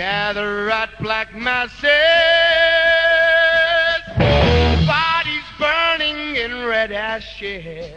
gather at black masses, bodies burning in red ashes.